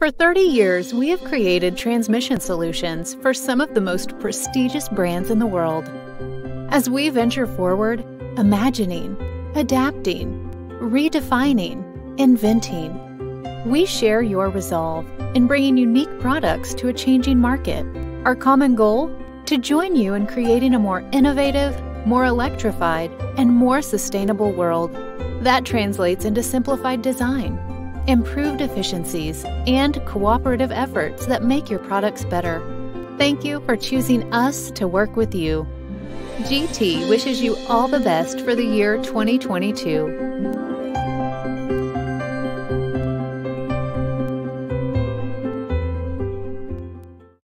For 30 years, we have created transmission solutions for some of the most prestigious brands in the world. As we venture forward, imagining, adapting, redefining, inventing, we share your resolve in bringing unique products to a changing market. Our common goal? To join you in creating a more innovative, more electrified, and more sustainable world. That translates into simplified design, improved efficiencies, and cooperative efforts that make your products better. Thank you for choosing us to work with you. GT wishes you all the best for the year 2022.